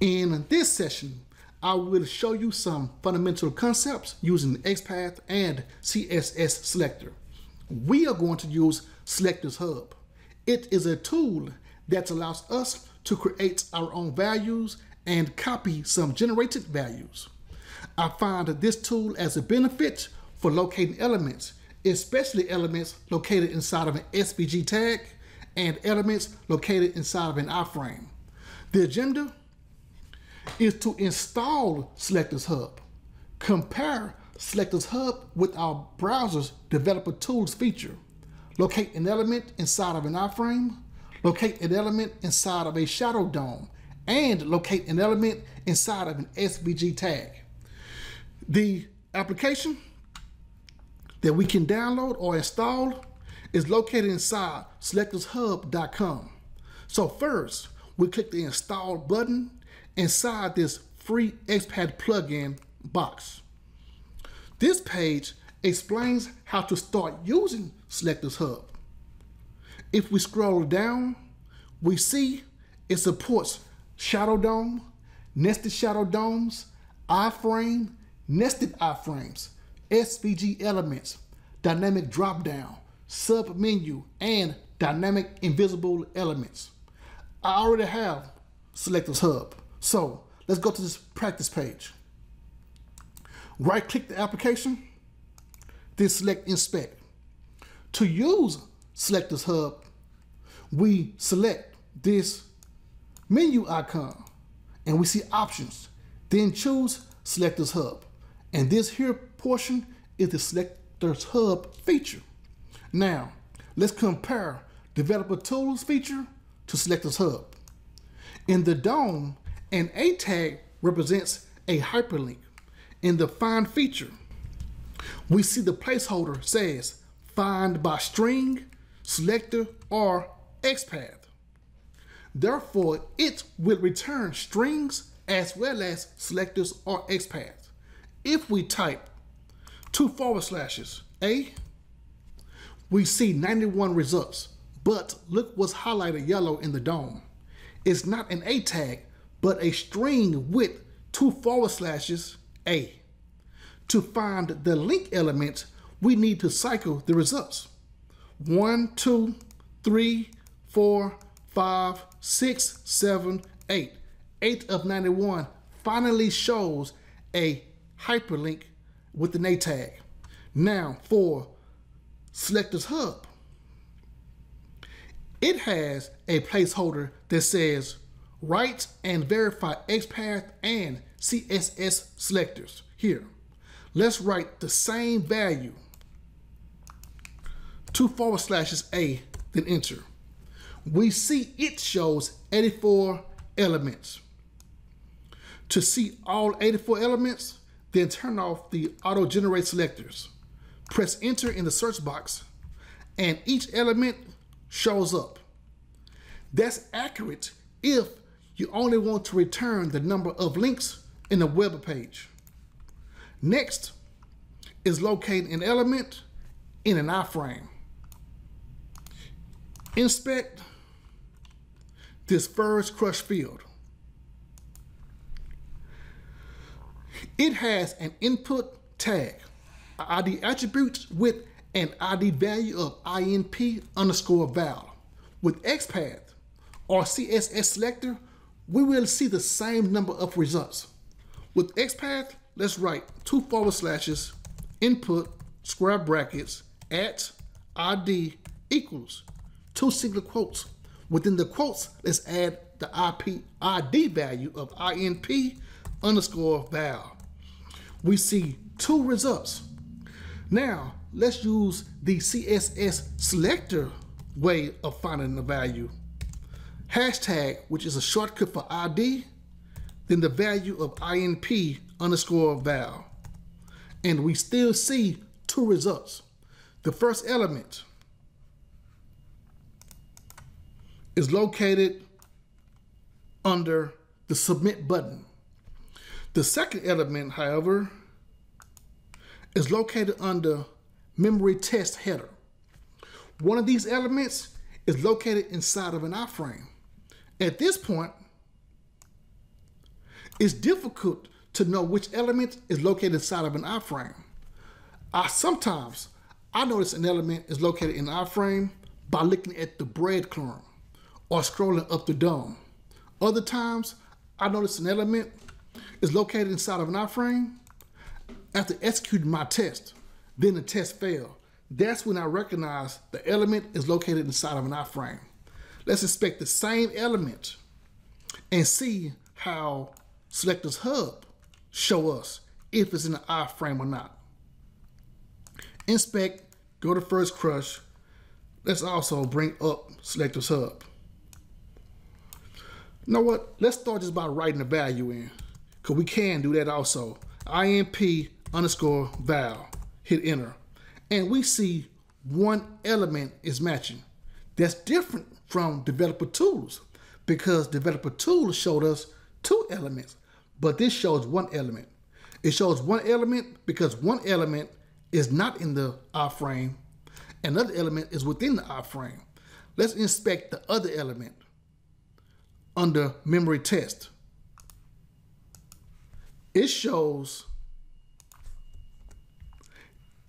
In this session, I will show you some fundamental concepts using XPath and CSS Selector. We are going to use Selectors Hub. It is a tool that allows us to create our own values and copy some generated values. I find this tool as a benefit for locating elements, especially elements located inside of an SVG tag and elements located inside of an iframe. The agenda is to install Selectors Hub. Compare Selectors Hub with our browser's developer tools feature. Locate an element inside of an iframe, locate an element inside of a shadow DOM, and locate an element inside of an SVG tag. The application that we can download or install is located inside selectorshub.com. So first, we click the install button inside this free XPath plugin box. This page explains how to start using Selectors Hub. If we scroll down, we see it supports Shadow DOM, nested shadow DOMs, iframe, nested iframes, SVG elements, dynamic dropdown, sub menu, and dynamic invisible elements. I already have Selectors Hub. So let's go to this practice page. Right click the application, then select inspect. To use Selectors Hub, we select this menu icon and we see options. Then choose Selectors Hub. And this here portion is the Selectors Hub feature. Now, let's compare Developer Tools feature to Selectors Hub. In the DOM, an A tag represents a hyperlink. In the find feature, we see the placeholder says find by string, selector, or XPath. Therefore, it will return strings as well as selectors or XPath. If we type two forward slashes A, we see 91 results, but look what's highlighted yellow in the DOM. It's not an A tag, but a string with two forward slashes A. To find the link element, we need to cycle the results. One, two, three, four, five, six, seven, eight. Eight of 91 finally shows a hyperlink with the A tag. Now for Selectors Hub. It has a placeholder that says write and verify XPath and CSS selectors. Here, let's write the same value, two forward slashes A, then enter. We see it shows 84 elements. To see all 84 elements, then turn off the auto-generate selectors. Press enter in the search box, and each element shows up. That's accurate if you only want to return the number of links in the web page. Next is locate an element in an iframe. Inspect this first crush field. It has an input tag, ID attribute with an ID value of INP underscore val. With XPath or CSS selector, we will see the same number of results. With XPath, let's write two forward slashes, input, square brackets, at ID equals, two single quotes. Within the quotes, let's add the IP ID value of INP underscore val. We see two results. Now, let's use the CSS selector way of finding the value hashtag, which is a shortcut for ID, then the value of INP underscore val. And we still see two results. The first element is located under the submit button. The second element, however, is located under memory test header. One of these elements is located inside of an iframe. At this point, it's difficult to know which element is located inside of an iframe. I sometimes I notice an element is located in an iframe by looking at the breadcrumb or scrolling up the DOM. Other times, I notice an element is located inside of an iframe after executing my test. Then the test failed. That's when I recognize the element is located inside of an iframe. Let's inspect the same element and see how Selectors Hub show us if it's in the iframe or not. Inspect, go to first crush. Let's also bring up Selectors Hub. You know what? Let's start just by writing the value in. Because we can do that also. INP underscore val. Hit enter. And we see one element is matching. That's different from developer tools because developer tools showed us two elements, but this shows one element. It shows one element because one element is not in the iframe, another element is within the iframe. Let's inspect the other element under memory test. It shows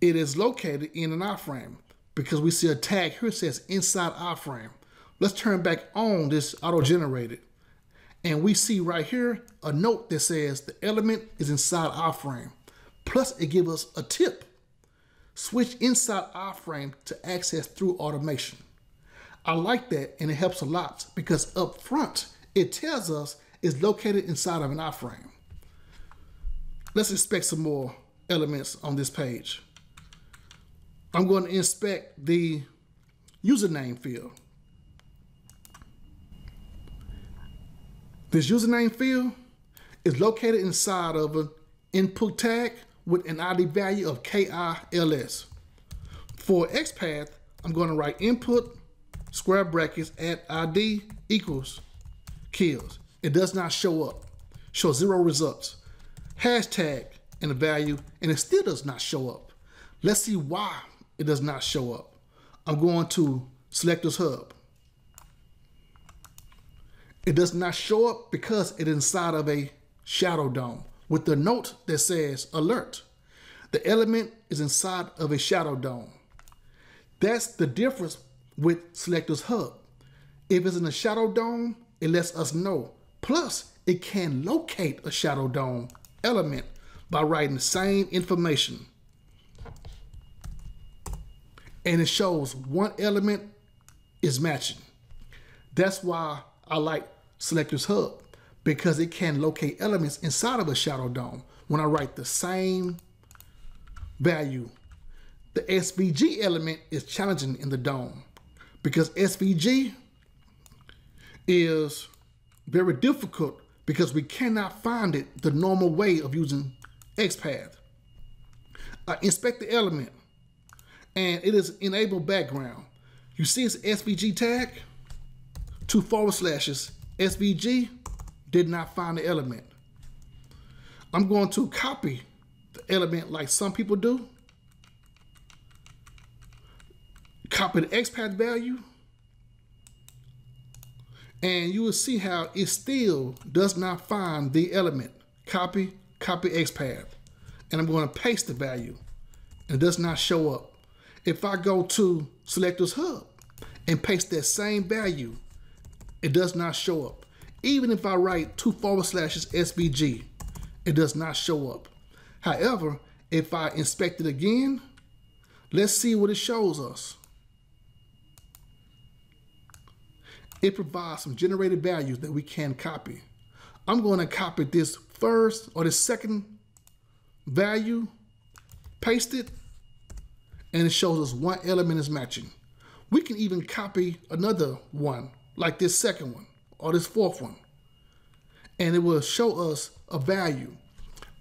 it is located in an iframe because we see a tag here says inside iframe. Let's turn back on this auto-generated and we see right here a note that says the element is inside iframe. Plus it gives us a tip. Switch inside iframe to access through automation. I like that and it helps a lot because up front it tells us it's located inside of an iframe. Let's inspect some more elements on this page. I'm going to inspect the username field. This username field is located inside of an input tag with an ID value of KILS. For XPath, I'm going to write input square brackets at ID equals kills. It does not show up. Show zero results. Hashtag and a value, and it still does not show up. Let's see why it does not show up. I'm going to Selectors Hub. It does not show up because it's inside of a shadow DOM with the note that says alert. The element is inside of a shadow DOM. That's the difference with Selectors Hub. If it's in a shadow DOM, it lets us know. Plus, it can locate a shadow DOM element by writing the same information. And it shows one element is matching. That's why I like Selectors Hub because it can locate elements inside of a shadow DOM. when I write the same value. The SVG element is challenging in the DOM because SVG is very difficult because we cannot find it the normal way of using XPath. I inspect the element and it is enable background. You see its SVG tag, two forward slashes, SVG did not find the element. I'm going to copy the element like some people do. Copy the XPath value and you will see how it still does not find the element. Copy, copy XPath. And I'm going to paste the value. It does not show up. If I go to Selectors Hub and paste that same value, it does not show up. Even if I write two forward slashes SVG, it does not show up. However, if I inspect it again, let's see what it shows us. it provides some generated values that we can copy. I'm going to copy this first or the second value, paste it, and it shows us one element is matching. We can even copy another one, like this second one or this fourth one, and it will show us a value.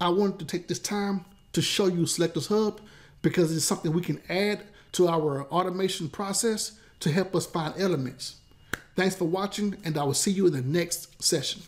I wanted to take this time to show you Selectors Hub because it's something we can add to our automation process to help us find elements. Thanks for watching, and I will see you in the next session.